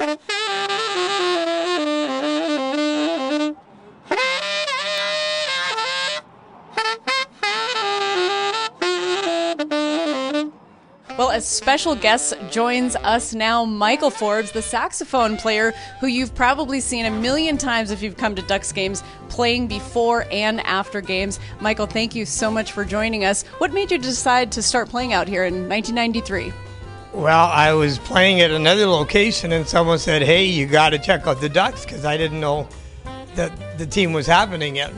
Well, a special guest joins us now, Michael Forbes, the saxophone player who you've probably seen a million times if you've come to Ducks games, playing before and after games. Michael, thank you so much for joining us. What made you decide to start playing out here in 1993? Well, I was playing at another location, and someone said, "Hey, you got to check out the Ducks," because I didn't know that the team was happening yet.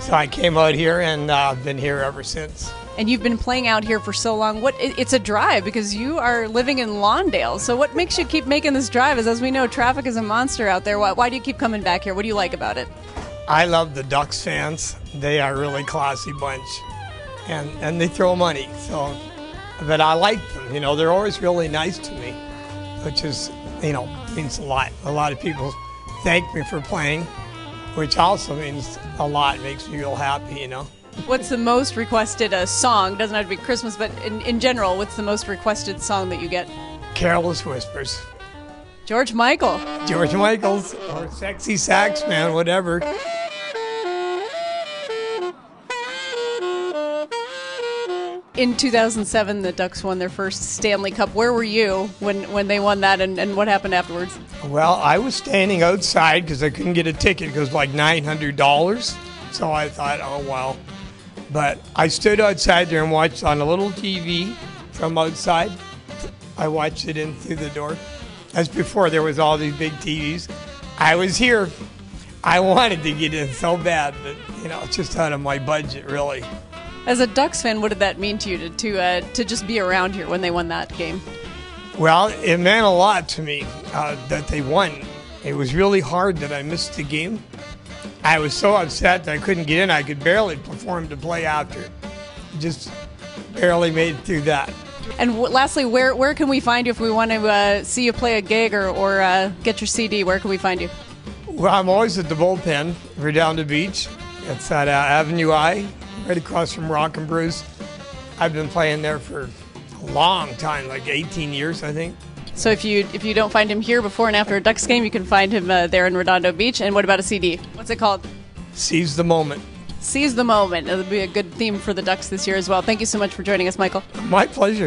So I came out here, and uh, I've been here ever since. And you've been playing out here for so long. What? It's a drive because you are living in Lawndale. So what makes you keep making this drive? Is as we know, traffic is a monster out there. Why, why do you keep coming back here? What do you like about it? I love the Ducks fans. They are a really classy bunch, and and they throw money. So, but I like them. You know, they're always really nice to me, which is you know means a lot. A lot of people thank me for playing, which also means a lot. Makes me real happy. You know. What's the most requested uh, song? Doesn't have to be Christmas, but in, in general, what's the most requested song that you get? Careless Whispers. George Michael. George Michaels or Sexy Sax Man, whatever. In 2007, the Ducks won their first Stanley Cup. Where were you when, when they won that, and, and what happened afterwards? Well, I was standing outside because I couldn't get a ticket it was like $900. So I thought, oh, well. But I stood outside there and watched on a little TV from outside. I watched it in through the door. As before, there was all these big TVs. I was here. I wanted to get in so bad, but you know, it's just out of my budget, really. As a Ducks fan, what did that mean to you to to, uh, to just be around here when they won that game? Well, it meant a lot to me uh, that they won. It was really hard that I missed the game. I was so upset that I couldn't get in. I could barely perform to play after. Just barely made it through that. And w- lastly, where where can we find you if we want to uh, see you play a gig or, or uh, get your CD? Where can we find you? Well, I'm always at the bullpen, Redondo Beach. It's at uh, Avenue I, right across from Rock and Brews. I've been playing there for a long time, like 18 years, I think. So if you if you don't find him here before and after a Ducks game, you can find him uh, there in Redondo Beach. And what about a CD? What's it called? Seize the moment. Seize the moment. It'll be a good theme for the Ducks this year as well. Thank you so much for joining us, Michael. My pleasure.